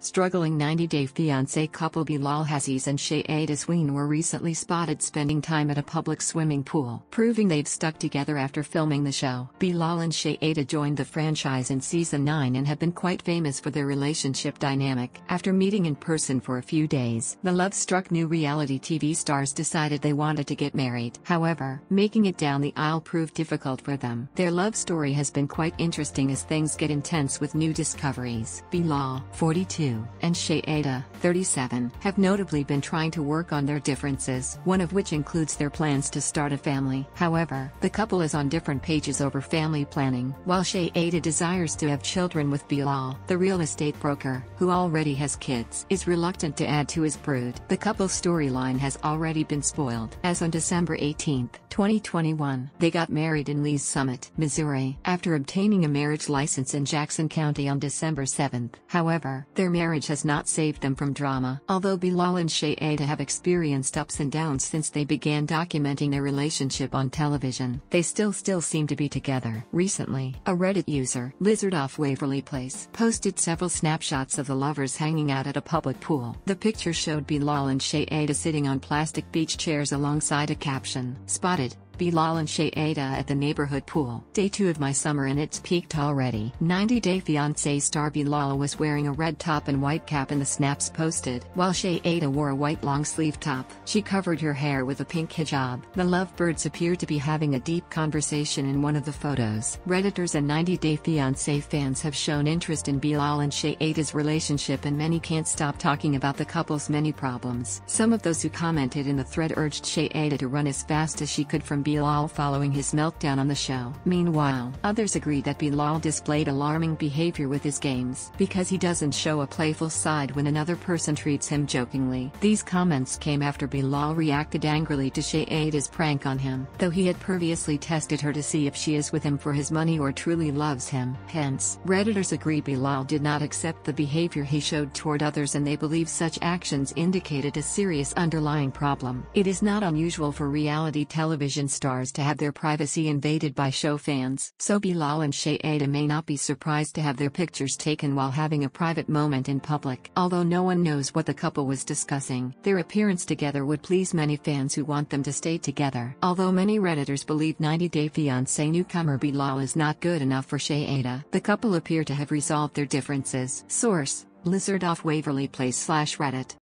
Struggling 90-day fiancé couple Bilal Hazziez and Shaeeda Sween were recently spotted spending time at a public swimming pool, proving they've stuck together after filming the show. Bilal and Shaeeda joined the franchise in season 9 and have been quite famous for their relationship dynamic. After meeting in person for a few days, the love-struck new reality TV stars decided they wanted to get married. However, making it down the aisle proved difficult for them. Their love story has been quite interesting as things get intense with new discoveries. Bilal, 42, and Shaeeda, 37, have notably been trying to work on their differences, one of which includes their plans to start a family. However, the couple is on different pages over family planning. While Shaeeda desires to have children with Bilal, the real estate broker, who already has kids, is reluctant to add to his brood. The couple's storyline has already been spoiled. As on December 18, 2021, they got married in Lee's Summit, Missouri, after obtaining a marriage license in Jackson County on December 7. However, their marriage has not saved them from drama. Although Bilal and Shaeeda have experienced ups and downs since they began documenting their relationship on television, they still still seem to be together. Recently, a Reddit user, Lizard off Waverly Place, posted several snapshots of the lovers hanging out at a public pool. The picture showed Bilal and Shaeeda sitting on plastic beach chairs alongside a caption, spotted, Bilal and Shaeeda at the neighborhood pool. Day 2 of my summer and it's peaked already. 90 Day Fiancé star Bilal was wearing a red top and white cap in the snaps posted, while Shaeeda wore a white long sleeve top. She covered her hair with a pink hijab. The lovebirds appeared to be having a deep conversation in one of the photos. Redditors and 90 Day Fiancé fans have shown interest in Bilal and Shaeeda's relationship and many can't stop talking about the couple's many problems. Some of those who commented in the thread urged Shaeeda to run as fast as she could from Bilal following his meltdown on the show. Meanwhile, others agree that Bilal displayed alarming behavior with his games because he doesn't show a playful side when another person treats him jokingly. These comments came after Bilal reacted angrily to Shaeeda's prank on him, though he had previously tested her to see if she is with him for his money or truly loves him. Hence, Redditors agree Bilal did not accept the behavior he showed toward others and they believe such actions indicated a serious underlying problem. It is not unusual for reality television stars to have their privacy invaded by show fans. So Bilal and Shaeeda may not be surprised to have their pictures taken while having a private moment in public. Although no one knows what the couple was discussing, their appearance together would please many fans who want them to stay together. Although many Redditors believe 90 Day Fiancé newcomer Bilal is not good enough for Shaeeda, the couple appear to have resolved their differences. Source, Lizard off Waverly Place slash Reddit.